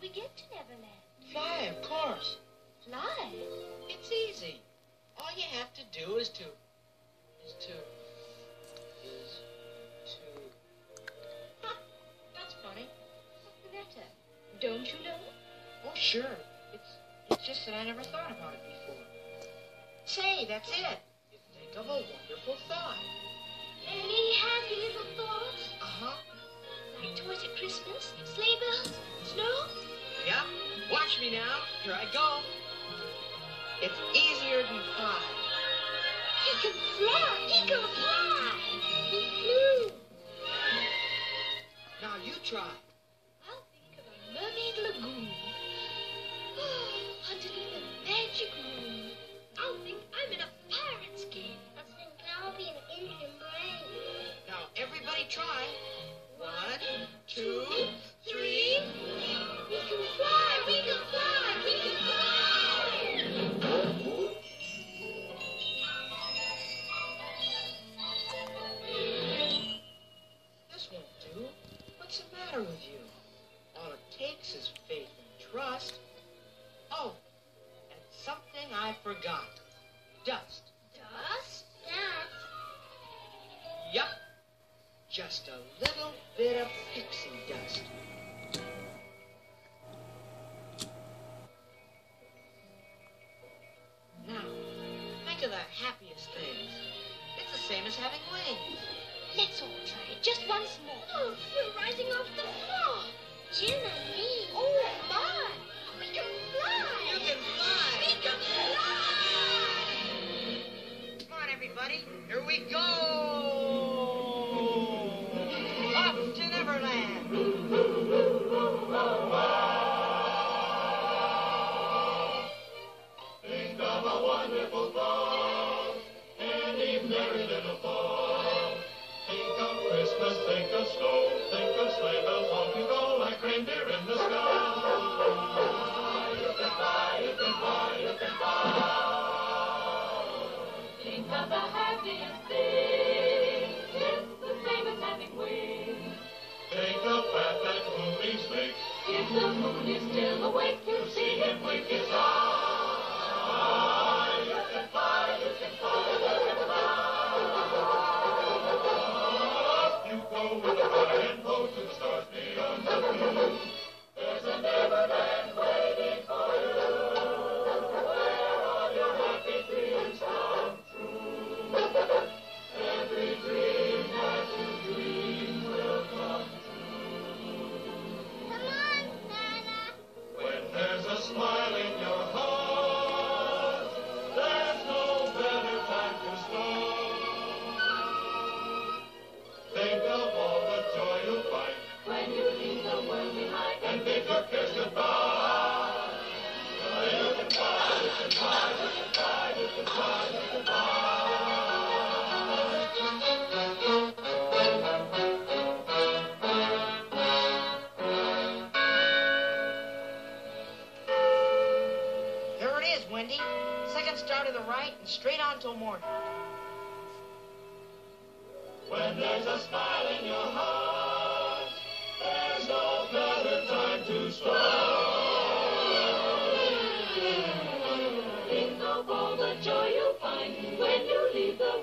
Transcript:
we get to Neverland? Fly, of course. Fly? It's easy. All you have to do is to, is to, is to. Huh, that's funny. What's the matter? Don't you know? Oh, sure. It's, it's just that I never thought about it before. Say, that's it. You think of a Watch me now. Here I go. It's easier than fly. He can fly! He can fly! He flew! Now you try. I'll think of a mermaid lagoon. Oh, Underneath a magic moon. I'll think I'm in a pirate's cave. I think I'll be an Indian brain. Now everybody try. One, two, three. What's the matter with you? All it takes is faith and trust. Oh, and something I forgot. Dust. Dust? Dust? Yup. Just a little bit of pixie dust. Now, think of the happiest things. It's the same as having wings. Let's all try it just once more. Oh, we're rising off the floor. Jim and me. Oh, my! We can fly! You can fly. We can fly! Come on, everybody. Here we go. Off to Neverland. Think of a wonderful thought, think of snow, think of sleigh bells honking go like reindeer in the sky. is, Wendy. Second star to the right and straight on till morning. When there's a smile in your heart, there's no better time to start. Think of all the joy you'll find when you leave the